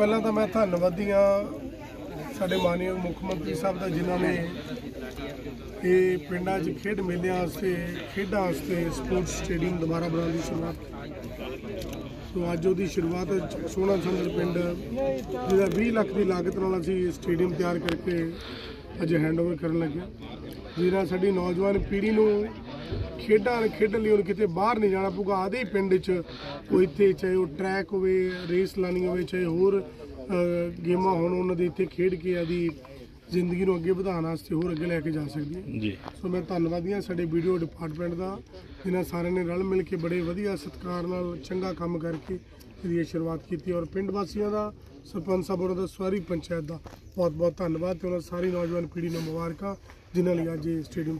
ਪਹਿਲਾਂ ਤਾਂ ਮੈਂ ਧੰਨਵਾਦੀ ਹਾਂ ਸਾਡੇ ਮਾਨਯੋਗ ਮੁੱਖ ਮੰਤਰੀ ਸਾਹਿਬ ਦਾ, ਜਿਨ੍ਹਾਂ ਨੇ ਇਹ ਪਿੰਡਾਂ 'ਚ ਖੇਡ ਮੇਲਿਆਂ ਵਾਸਤੇ, ਖੇਡਾਂ ਵਾਸਤੇ ਸਪੋਰਟਸ ਸਟੇਡੀਅਮ ਦੁਬਾਰਾ ਬਣਾਉਣ ਦੀ ਸ਼ੁਰੂਆਤ ਸੋ ਅੱਜ ਉਹਦੀ ਸ਼ੁਰੂਆਤ ਸੋਹਣਾ ਸੰਦਰ ਪਿੰਡ, ਜਿਹਦਾ 20 ਲੱਖ ਦੀ ਲਾਗਤ ਨਾਲ ਅਸੀਂ ਸਟੇਡੀਅਮ ਤਿਆਰ ਕਰਕੇ ਅੱਜ ਹੈਂਡਓਵਰ ਕਰਨ ਲੱਗੇ ਜਿਹਨਾਂ ਸਾਡੀ ਨੌਜਵਾਨ ਪੀੜ੍ਹੀ ਨੂੰ ਖੇਡਾਂ ਖੇਡਣ ਲਈ ਹੁਣ ਕਿਤੇ ਬਾਹਰ ਨਹੀਂ ਜਾਣਾ ਪਊਗਾ। ਆਦੇ ਹੀ ਪਿੰਡ 'ਚ ਕੋਈ ਇੱਥੇ ਚਾਹੇ ਉਹ ਟਰੈਕ ਹੋਵੇ ਰੇਸ ਲਾਣੀ ਹੋਵੇ ਚਾਹੇ ਹੋਰ ਗੇਮਾਂ ਹੋਣ ਉਹਨਾਂ ਦੇ ਇੱਥੇ ਖੇਡ ਕੇ ਆਦੀ ਜ਼ਿੰਦਗੀ ਨੂੰ ਅੱਗੇ ਵਧਾਉਣ ਵਾਸਤੇ ਹੋਰ ਅੱਗੇ ਲੈ ਕੇ ਜਾ ਸਕਦੀ ਹੈ। ਜੀ। ਸੋ ਮੈਂ ਧੰਨਵਾਦੀ ਹਾਂ ਸਾਡੇ ਵੀਡੀਓ ਡਿਪਾਰਟਮੈਂਟ ਦਾ ਜਿਨ੍ਹਾਂ ਸਾਰਿਆਂ ਨੇ ਰਲ ਮਿਲ ਕੇ ਬੜੇ ਵਧੀਆ ਸਤਿਕਾਰ ਨਾਲ ਚੰਗਾ ਕੰਮ ਕਰਕੇ ਇਹਦੀ ਇਹ ਸ਼ੁਰੂਆਤ ਕੀਤੀ ਔਰ ਪਿੰਡ ਵਾਸੀਆਂ ਦਾ ਸਰਪੰਚ ਸਾਹਿਬ ਹੋਰਾਂ ਦਾ ਸਾਰੀ ਪੰਚਾਇਤ ਦਾ ਬਹੁਤ ਬਹੁਤ ਧੰਨਵਾਦ ਤੇ ਉਹਨਾਂ ਸਾਰੀ ਨੌਜਵਾਨ ਪੀੜ੍ਹੀ ਨੂੰ ਮੁਬਾਰਕਾਂ ਜਿਨ੍ਹਾਂ ਲਈ ਅੱਜ ਇਹ ਸਟੇਡੀਅਮ